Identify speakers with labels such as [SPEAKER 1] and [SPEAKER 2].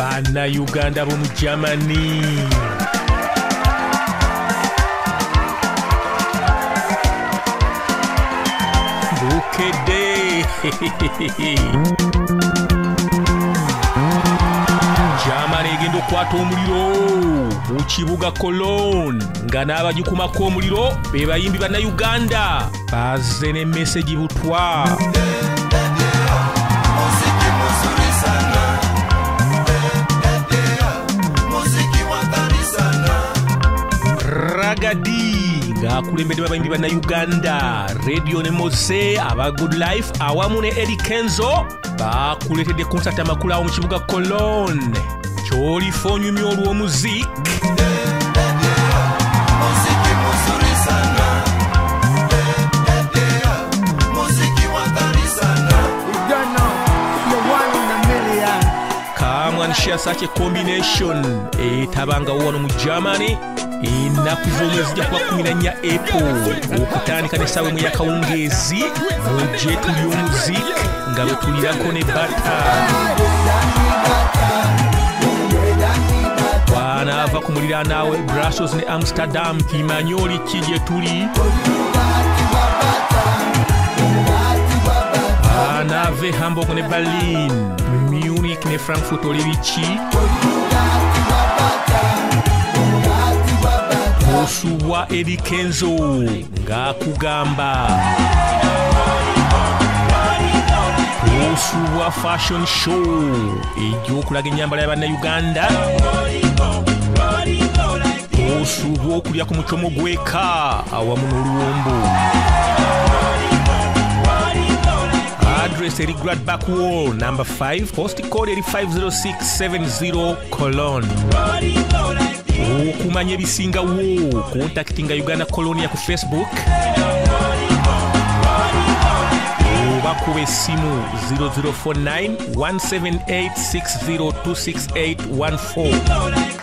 [SPEAKER 1] bannayuganda b'omu germany. Bukedde germany egenda okukwata omuliro mu kibuga cologne nga n'abagikumako omuliro be bayimbi bannayuganda. Bazze ne meseji butwa ragadi ng'akulembedde babayimbi bannayuganda radio ne mose aba good life awamu ne edi kenzo bakuleetedde konsati amakulu awo mu kibuga cologne. Kyolifa onyumya olw'omuzik kamwan shasake combination. Etabangawo wano mu germany. Ennaku z'omwezi zijja kuba 14 april. Okutandika n'essaawa emu yakawungeezi mujje tuli omuzik nga bwe tulirako ne bata. Bwanaava ku muliraanaawe brussels ne amsterdam kimanye oli ki gye tuli. Banaava e hamburg ne berlin munich ne frankfurt oli biki osubwa eri kenzo ng'akugamba. Osubwa fashion show ejja okulaga ennyambala y'abannayuganda osubwa okulya ku mucomo gw'eka awamu n'oluwombo adress eri gradback wall number 5 post code eri 50670 colon. Okumanya ebisingawo kontakitinga uganda colonia ku facebook. Obakuba essimu 0049 178 60 268 14